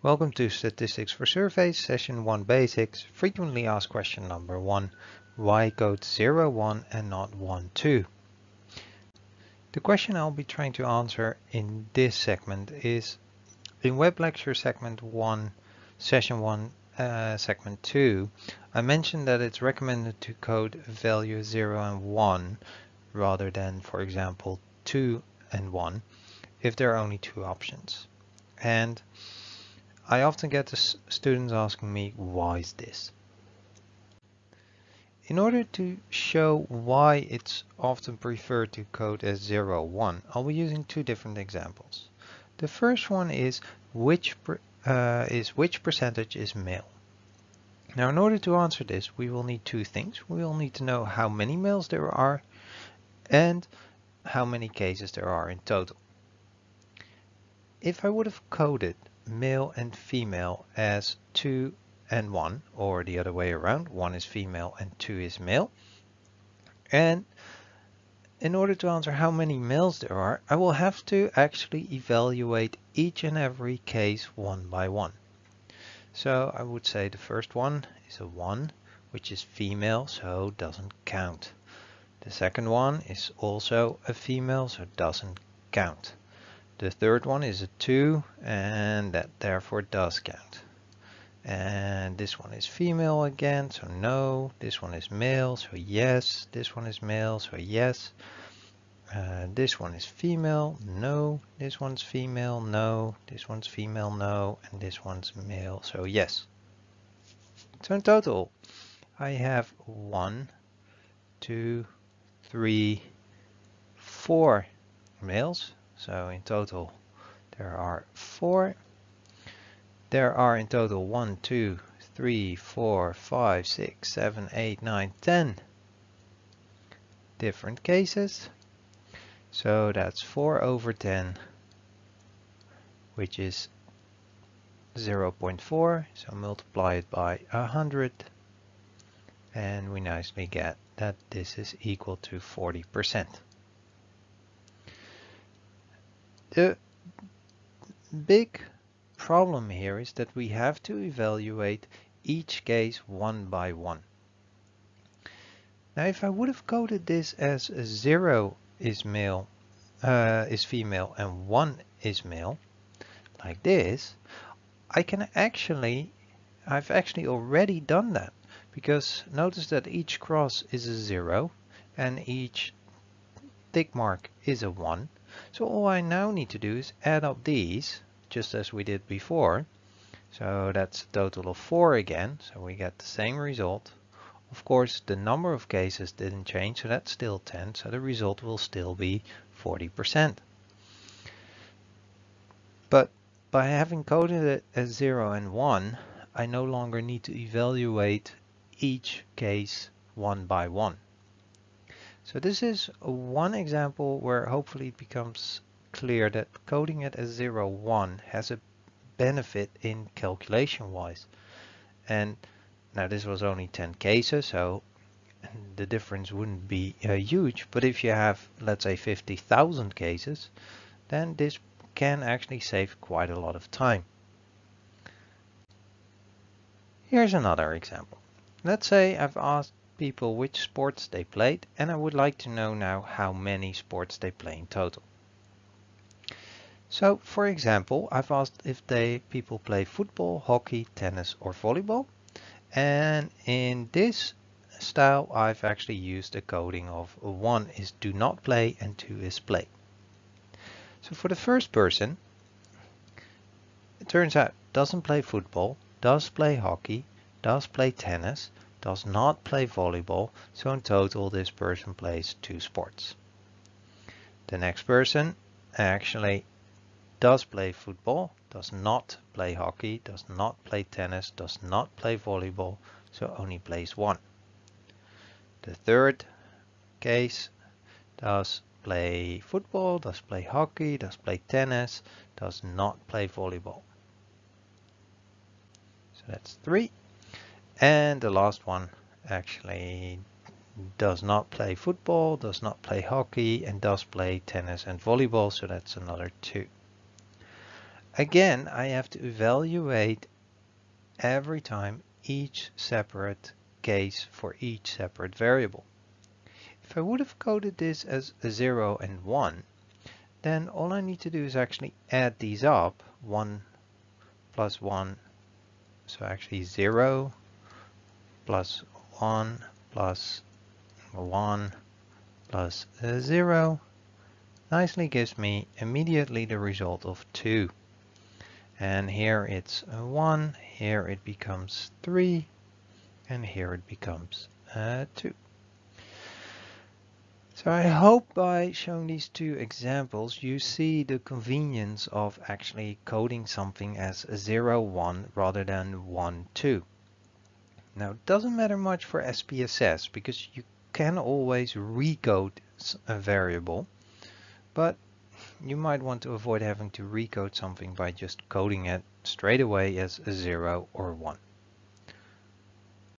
Welcome to Statistics for Surveys, Session 1 Basics, Frequently Asked Question Number 1, why code 01 and not 12? The question I'll be trying to answer in this segment is, in Web Lecture Segment 1, Session 1, uh, Segment 2, I mentioned that it's recommended to code value 0 and 1 rather than, for example, 2 and 1 if there are only two options. And I often get the students asking me, why is this? In order to show why it's often preferred to code as 0, 1, I'll be using two different examples. The first one is which, uh, is which percentage is male. Now in order to answer this we will need two things. We will need to know how many males there are and how many cases there are in total. If I would have coded male and female as 2 and 1 or the other way around 1 is female and 2 is male. And in order to answer how many males there are I will have to actually evaluate each and every case one by one. So I would say the first one is a 1 which is female so doesn't count. The second one is also a female so doesn't count the third one is a 2 and that therefore does count. And this one is female again, so no. This one is male, so yes. This one is male, so yes. Uh, this one is female, no. This one's female, no. This one's female, no. And this one's male, so yes. So in total, I have one, two, three, four males so in total there are four. There are in total one, two, three, four, five, six, seven, eight, nine, ten different cases. So that's 4 over 10, which is 0 0.4. So multiply it by 100. And we nicely get that this is equal to 40%. The big problem here is that we have to evaluate each case one by one. Now if I would have coded this as 0 is male, uh, is female and 1 is male, like this, I can actually, I've actually already done that because notice that each cross is a 0 and each tick mark is a 1 so all I now need to do is add up these, just as we did before. So that's a total of 4 again, so we get the same result. Of course, the number of cases didn't change, so that's still 10, so the result will still be 40%. But by having coded it as 0 and 1, I no longer need to evaluate each case one by one. So this is one example where hopefully it becomes clear that coding it as 0, 1 has a benefit in calculation wise. And now this was only 10 cases, so the difference wouldn't be uh, huge. But if you have, let's say, 50,000 cases, then this can actually save quite a lot of time. Here's another example. Let's say I've asked people which sports they played and I would like to know now how many sports they play in total. So for example, I've asked if they people play football, hockey, tennis or volleyball. And in this style, I've actually used a coding of one is do not play and two is play. So for the first person, it turns out doesn't play football, does play hockey, does play tennis, does not play volleyball, so in total this person plays two sports. The next person actually does play football, does not play hockey, does not play tennis, does not play volleyball, so only plays one. The third case does play football, does play hockey, does play tennis, does not play volleyball. So that's three. And the last one actually does not play football, does not play hockey, and does play tennis and volleyball, so that's another two. again, I have to evaluate every time each separate case for each separate variable. If I would have coded this as a 0 and 1, then all I need to do is actually add these up. 1 plus 1, so actually 0 plus 1 plus 1 plus 0 nicely gives me immediately the result of 2. And here it's 1, here it becomes 3, and here it becomes uh, 2. So I hope by showing these two examples you see the convenience of actually coding something as 0, 1 rather than 1, 2. Now it doesn't matter much for SPSS because you can always recode a variable, but you might want to avoid having to recode something by just coding it straight away as a 0 or 1.